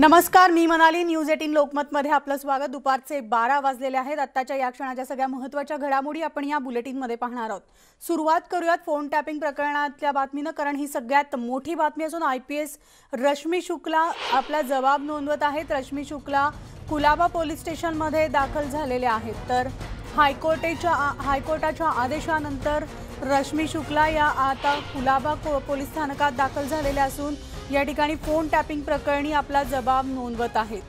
नमस्कार मी Manali. News eighteen लोकमतमध्ये आपलं स्वागत. दुपारचे बारा वाजलेले आहेत. आत्ताच्या या क्षणाच्या सगळ्या महत्त्वाच्या घडामोडी आपण या बुलेटिनमध्ये पाहणार आहोत. सुरुवात करूयात फोन टॅपिंग प्रकरणातल्या बातमीनं कारण ही सगळ्यात मोठी बातमी असून I P S Rashmi Shukla आपला जबाब नोंदवत आहेत. रश्मी शुक्ला कुलाबा पोलीस स्टेशनमध्ये दाखल झालेले आहेत. तर हायकोर्टेच्या हायकोर्टाच्या आदेशानंतर रश्मी शुक्ला या आता कुलाबा को- पोलीस स्थानकात दाखल झालेल्या असून या ठिकाणी फोन टॅपिंग प्रकरणी आपला जबाब नोंदवत आहेत.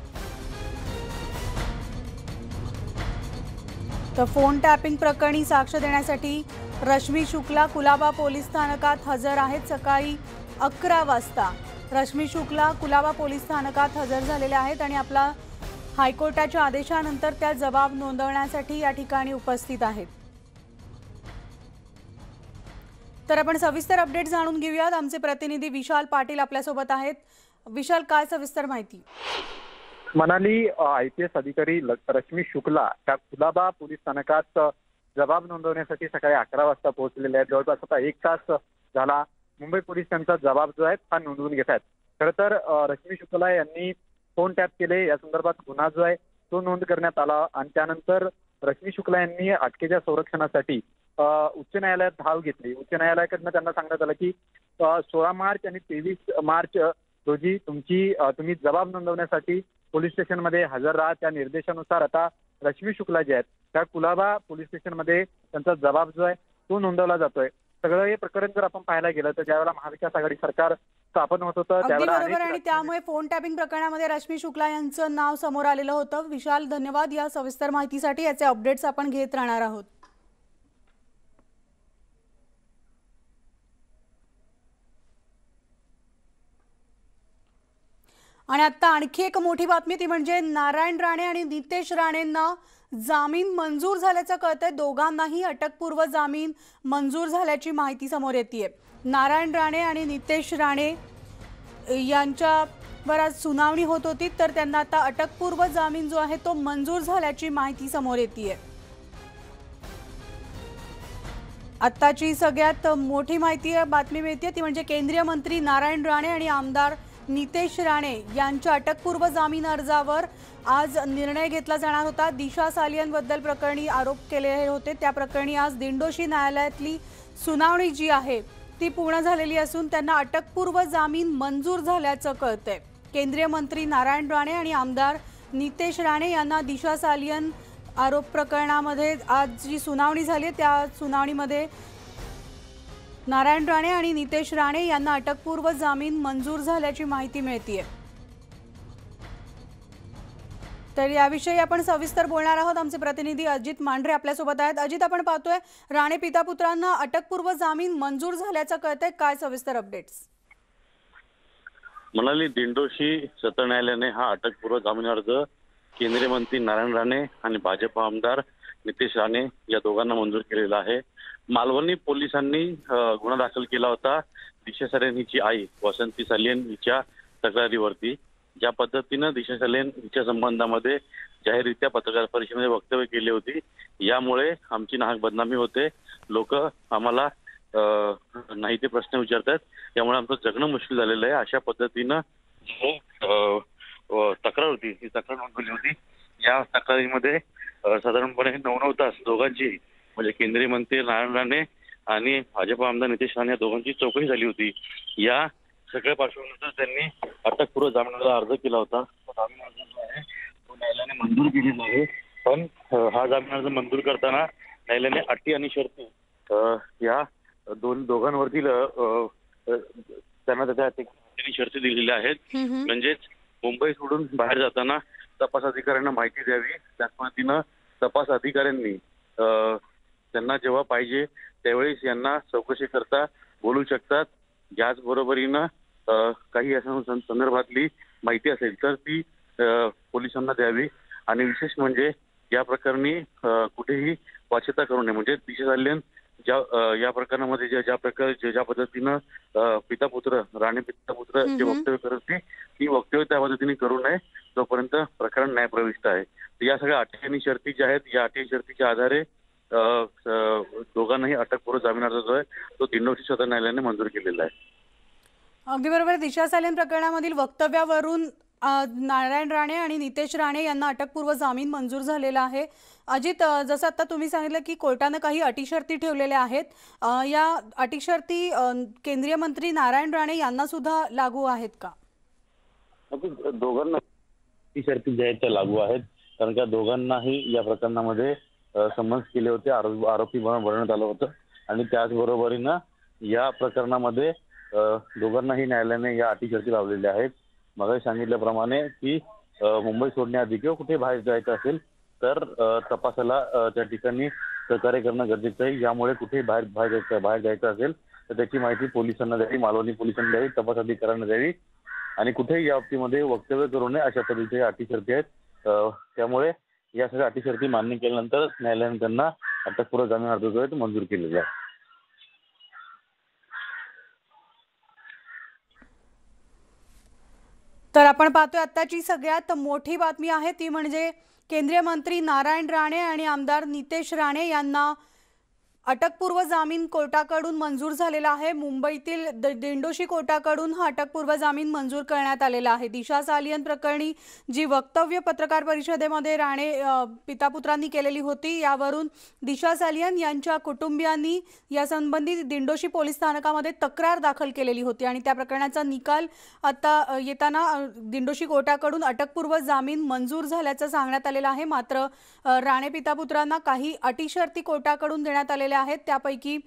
तर फोन टॅपिंग प्रकरणी साक्ष देण्यासाठी रश्मी शुक्ला कुलाबा पोलीस स्थानकात हजर आहेत. सकाळी अकरा वाजता रश्मी शुक्ला कुलाबा पोलीस स्थानकात हजर झालेल्या आहेत आणि आपला हायकोर्टाच्या आदेशानंतर त्या जबाब नोंदवण्यासाठी या ठिकाणी उपस्थित आहेत. तर आपण सविस्तर अपडेट जाणून घेऊयात. आमचे प्रतिनिधी विशाल पाटील आपल्यासोबत आहेत. विशाल काय सविस्तर माहिती? मनाली आय पी एस अधिकारी रश्मी शुक्ला त्या कुलाबा पोलीस स्थानकात जबाब नोंदवण्यासाठी सकाळी अकरा वाजता पोहोचलेले आहेत. जवळपास आता एक तास झाला. मुंबई पोलीस त्यांचा जबाब जो आहे हा नोंदवून घेत आहेत. खरं तर रश्मी शुक्ला यांनी फोन टॅप केले. या संदर्भात गुन्हा जो आहे तो नोंद करण्यात आला. आणि त्यानंतर रश्मी शुक्ला यांनी अटकेच्या संरक्षणासाठी उच्च न्यायालयात धाव घेतली. उच्च न्यायालयाकडनं त्यांना सांगण्यात आलं की सोळा मार्च आणि तेवीस मार्च रोजी तुमची तुम्ही जबाब नोंदवण्यासाठी पोलीस स्टेशनमध्ये हजर राहा. त्या निर्देशानुसार आता रश्मी शुक्ला जे आहेत त्या कुलाबा पोलीस स्टेशनमध्ये त्यांचा जबाब जो आहे तो नोंदवला जातोय. सगळं हे प्रकरण जर आपण पाहायला गेलं तर ज्यावेळेला महाविकास आघाडी सरकार स्थापन होत होतं त्यावेळेला आणि त्यामुळे फोन टॅपिंग प्रकरणामध्ये रश्मी शुक्ला यांचं नाव समोर आलेलं होतं. विशाल धन्यवाद. या सविस्तर माहितीसाठी याचे अपडेट्स आपण घेत राहणार आहोत. आणि आता आणखी एक मोठी बातमी ती म्हणजे नारायण राणे आणि नितेश राणेंना जामीन मंजूर झाल्याचं कळतंय. दोघांनाही अटकपूर्व जामीन मंजूर झाल्याची माहिती समोर येते नारायण राणे आणि नितेश राणे यांच्यावर आज सुनावणी होत होती तर त्यांना आता अटकपूर्व जामीन जो आहे तो मंजूर झाल्याची माहिती समोर येते आत्ताची सगळ्यात मोठी माहिती आहे बातमी मिळते ती म्हणजे केंद्रीय मंत्री नारायण राणे आणि आमदार नितेश राणे यांच्या अटकपूर्व जामीन अर्जावर आज निर्णय घेतला जाणार होता. दिशा सालियनबद्दल प्रकरणी आरोप केले होते. त्या प्रकरणी आज दिंडोशी न्यायालयातली सुनावणी जी आहे ती पूर्ण झालेली असून त्यांना अटकपूर्व जामीन मंजूर झाल्याचं कळतंय. केंद्रीय मंत्री नारायण राणे आणि आमदार नितेश राणे यांना दिशा सालियन आरोप प्रकरणामध्ये आज जी सुनावणी झाली आहे, त्या सुनावणीमध्ये नारायण राणे आणि नितेश राणे यांना अटकपूर्व जामीन मंजूर झाल्याची माहिती मिळतीये. तर याविषयी आपण सविस्तर बोलणार आहोत. आमचे प्रतिनिधी अजित मांढरे आपल्यासोबत आहेत. अजित आपण पाहतोय राणे पिता पुत्रांना अटकपूर्व जामीन मंजूर झाल्याचं कळतंय. काय सविस्तर अपडेट्स म्हणाली दिंडोशी सत्र न्यायालयाने हा अटकपूर्व जामीन अर्ज केंद्रीय मंत्री नारायण राणे आणि भाजप आमदार नितेश राणे या दोघांना मंजूर केलेला आहे. मालवणी पोलिसांनी गुन्हा दाखल केला होता. दिशा सलेन हिची आई वसंती सलेन हिच्या तक्रारीवरती. ज्या पद्धतीनं दिशा सलेन हिच्या संबंधामध्ये जाहीररित्या पत्रकार परिषदेमध्ये वक्तव्य केली होती यामुळे आमची नाहक बदनामी होते. लोक आम्हाला नाही ते प्रश्न विचारतात. त्यामुळे आमचं जगणं मुश्किल झालेलं आहे. अशा पद्धतीनं जो तक्रार होती ही तक्रार नोंदवली होती. या तक्रारीमध्ये साधारणपणे नऊ नऊ तास दोघांची म्हणजे केंद्रीय मंत्री नारायण राणे आणि भाजप आमदार नितेश राणे या दोघांची चौकशी झाली होती. या सगळ्या पार्श्वभूमीवर त्यांनी अटकपूर्व जामिनाचा अर्ज केला होता. तो जामीन अर्ज जो आहे तो न्यायालयाने मंजूर केलेला आहे. पण हा जामीन अर्ज मंजूर करताना न्यायालयाने अटी आणि शर्ती या दोन दोघांवरती त्यांना त्याच्या अटी शर्ती दिलेल्या आहेत. म्हणजेच मुंबई सोडून बाहेर जाताना तपास अधिकाऱ्यांना माहिती द्यावी. त्याच पद्धतीनं तपास अधिकाऱ्यांनी त्यांना जेव्हा पाहिजे त्यावेळेस यांना चौकशी करता बोलू शकतात. याचबरोबरीनं अ, काही अशा संदर्भातली माहिती असेल तर ती पोलिसांना द्यावी. आणि विशेष म्हणजे या प्रकरणी कुठेही वाच्यता करू नये. म्हणजे दिशा सालियन ज्या या प्रकरणामध्ये ज्या ज्या प्रकारे ज्या पद्धतीनं पिता पुत्र राणे पिता पुत्र जे. वक्तव्य करत होती ती वक्तव्य त्या पद्धतीने करू नये. जोपर्यंत प्रकरण न्यायप्रविष्ट आहे. या सगळ्या अटी आणि शर्ती ज्या आहेत या अटी शर्तीच्या आधारे दोघांनाही अटकपूर्व जामीन अर्ज जो आहे तो दिंडोशी सदर न्यायालयाने मंजूर केलेला आहे. अगदी बरोबर दिशा सालेन प्रकरणामधील वक्तव्यावरून नारायण राणे आणि नितेश राणे यांना अटकपूर्व जामीन मंजूर झालेला आहे. अजित जसं आता तुम्ही सांगितलं की कोर्टानं काही अटीशर्ती ठेवलेल्या आहेत. या अटीशर्ती केंद्रीय मंत्री नारायण राणे यांना सुद्धा लागू आहेत का? दोघांना ती शर्ती ज्या आहेत त्या लागू आहेत. कारण का दोघांनाही या प्रकरणामध्ये समन्स केले होते. आरोपी म्हणून बनवण्यात आलं होतं. आणि त्याचबरोबरीनं या प्रकरणामध्ये दोघांनाही न्यायालयाने या अटी शर्ती लावलेल्या आहेत. मग सांगितल्याप्रमाणे की मुंबई सोडण्याआधी किंवा कुठे बाहेर जायचं असेल तर तपासाला त्या ठिकाणी सहकार्य करणं गरजेचं आहे. यामुळे कुठे बाहेर बाहेर जायचं बाहेर जायचं असेल तर त्याची माहिती पोलिसांना द्यावी मालवणी पोलिसांना द्यावी तपास अधिकाऱ्यांना द्यावी आणि कुठेही या बाबतीमध्ये वक्तव्य करू नये अशा पद्धतीच्या अटी शर्ती आहेत. त्यामुळे या सगळ्या अटीशर्ती मान्य केल्यानंतर न्यायालयानं त्यांना अटकपूर्व जामीन अर्ज जो आहे तो मंजूर केलेला आहे. तर आपण पाहतोय आत्ताची सगळ्यात मोठी बातमी आहे ती म्हणजे केंद्रीय मंत्री नारायण राणे आणि आमदार नितेश राणे यांना अटकपूर्व जामीन कोर्टाकडून मंजूर झालेला आहे. मुंबईतील द- दिंडोशी कोर्टाकडून हा अटकपूर्व जामीन मंजूर करण्यात आलेला आहे. दिशा सालियन प्रकरणी जी वक्तव्य पत्रकार परिषदेमध्ये राणे पितापुत्रांनी केलेली होती यावरून दिशा सालियन यांच्या कुटुंबियांनी यासंबंधी दिंडोशी पोलीस स्थानकामध्ये तक्रार दाखल केलेली होती आणि त्या प्रकरणाचा निकाल आता येताना दिंडोशी कोर्टाकडून अटकपूर्व जामीन मंजूर झाल्याचं सांगण्यात आलेलं आहे. मात्र राणे पितापुत्रांना काही अटीशर्ती कोर्टाकडून देण्यात आलेल्या आहेत. त्यापैकी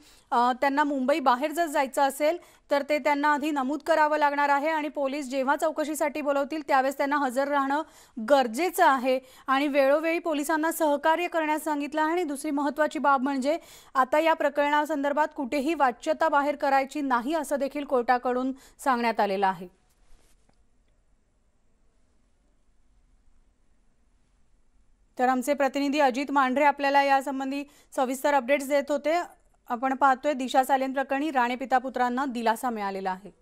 त्यांना मुंबई बाहेर जर जायचं असेल तर ते त्यांना आधी नमूद करावं लागणार आहे आणि पोलीस जेव्हा चौकशीसाठी बोलवतील त्यावेळेस त्यांना हजर राहणं गरजेचं आहे. आणि वेळोवेळी पोलिसांना सहकार्य करण्यास सांगितलं आहे. आणि दुसरी महत्त्वाची बाब म्हणजे आता या प्रकरणासंदर्भात कुठेही वाच्यता बाहेर करायची नाही असं देखील कोर्टाकडून सांगण्यात आलेलं आहे. तर आमचे प्रतिनिधी अजित मांढरे आपल्याला यासंबंधी सविस्तर अपडेट्स देत होते. आपण पाहतोय दिशा सालेन प्रकरणी राणे पितापुत्रांना दिलासा मिळालेला आहे.